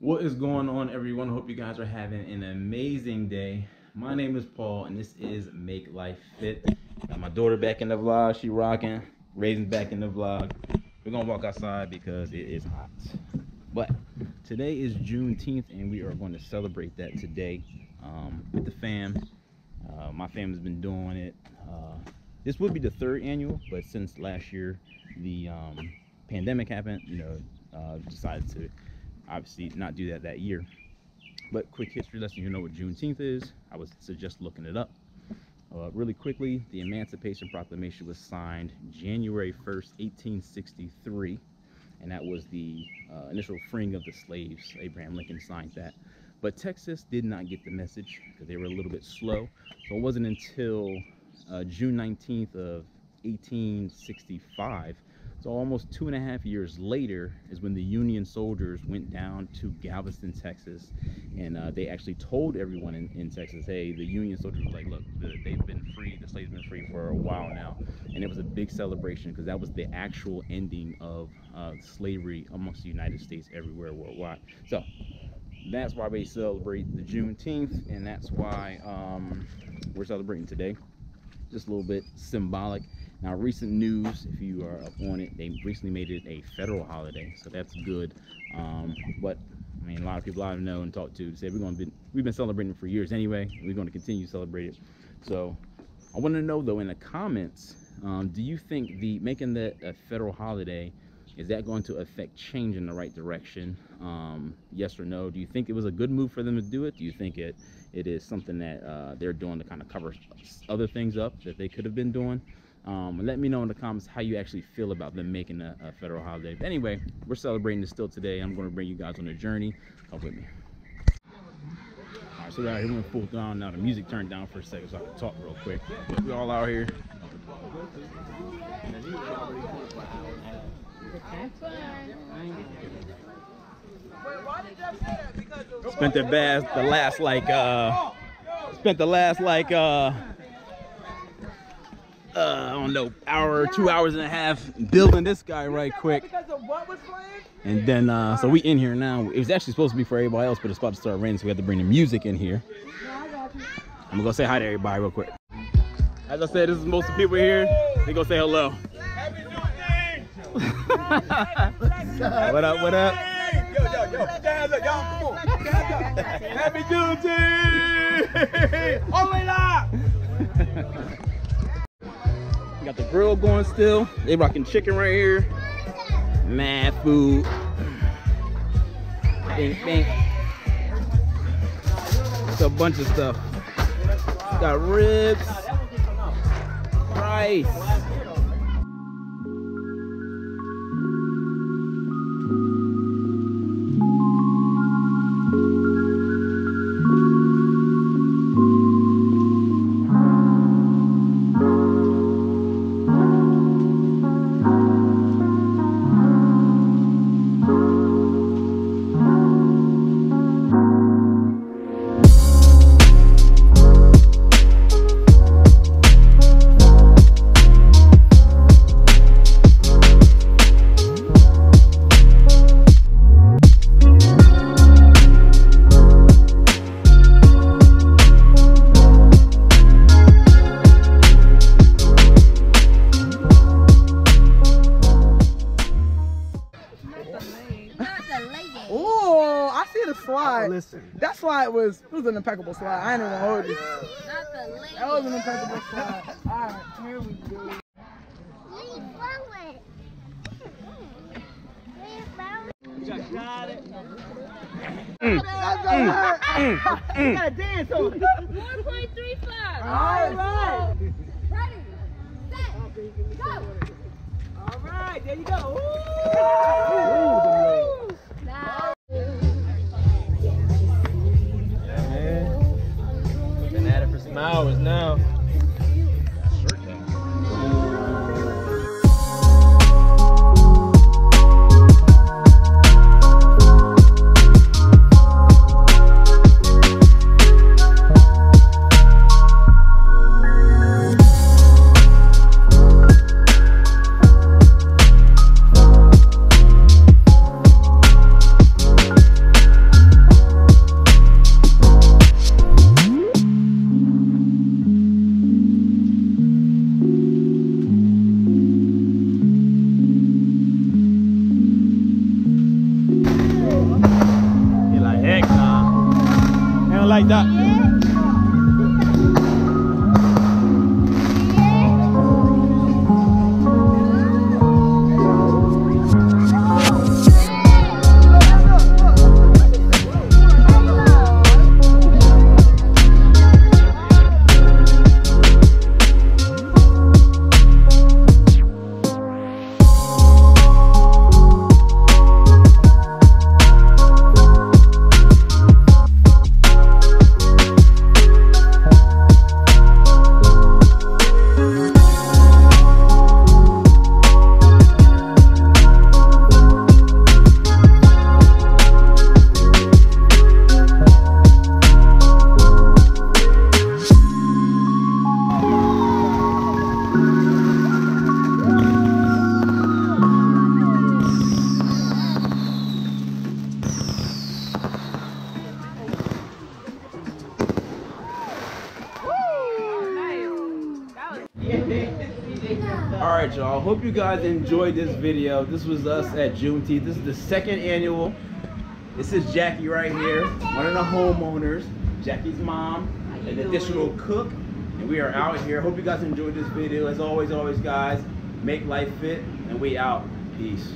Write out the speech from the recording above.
What is going on, everyone? Hope you guys are having an amazing day. My name is Paul, and this is Make Life Fit. Got my daughter back in the vlog. She rocking. Raisins back in the vlog. We're gonna walk outside because it is hot. But today is Juneteenth, and we are going to celebrate that today um, with the fam. Uh, my fam has been doing it. Uh, this would be the third annual, but since last year the um, pandemic happened, you know, uh, decided to obviously not do that that year. But quick history lesson, you know what Juneteenth is. I would suggest looking it up. Uh, really quickly, the Emancipation Proclamation was signed January 1st, 1863, and that was the uh, initial freeing of the slaves. Abraham Lincoln signed that. But Texas did not get the message because they were a little bit slow. So it wasn't until uh, June 19th of 1865 so almost two and a half years later is when the Union soldiers went down to Galveston, Texas, and uh, they actually told everyone in, in, Texas, hey, the Union soldiers were like, look, the, they've been free, the slaves been free for a while now, and it was a big celebration because that was the actual ending of uh, slavery amongst the United States everywhere worldwide. So that's why we celebrate the Juneteenth, and that's why um, we're celebrating today. Just a little bit symbolic. Now, recent news, if you are up on it, they recently made it a federal holiday, so that's good. Um, but I mean, a lot of people I know and talk to say we're going to be we've been celebrating for years anyway. We're going to continue to celebrate it. So, I want to know though in the comments, um, do you think the making that a federal holiday is that going to affect change in the right direction? Um, yes or no? Do you think it was a good move for them to do it? Do you think it it is something that uh, they're doing to kind of cover other things up that they could have been doing? Um, let me know in the comments how you actually feel about them making a, a federal holiday. But anyway, we're celebrating this still today. I'm going to bring you guys on a journey. Come with me. All right, so we're out here. We're full down now. The music turned down for a second so I can talk real quick. We're all out here. Spent the best, the last like, uh, spent the last like, uh, uh, I don't know, hour, two hours and a half building this guy right quick. And then, uh, so we in here now. It was actually supposed to be for everybody else, but it's about to start raining, so we have to bring the music in here. I'm gonna go say hi to everybody real quick. As I said, this is most of the people here. They go say hello. Happy duty! What up, what up? Yo, yo, yo, stand up, y'all, come on. Happy Juneteenth! Hola! Got the grill going still. They rocking chicken right here. Mad food. It's a bunch of stuff. Got ribs, rice. Was it was an impeccable slide. I ain't even hold you. That was an impeccable slide. All right, here we go. Got it. Mm. Mm. Mm. you gotta dance on it. 1.35. All right. Ready, set, go. All right, there you go. Ooh. Like All right, y'all. Hope you guys enjoyed this video. This was us at Juneteenth. This is the second annual. This is Jackie right here, one of the homeowners. Jackie's mom, an additional cook, and we are out here. Hope you guys enjoyed this video. As always, always, guys, make life fit, and we out. Peace.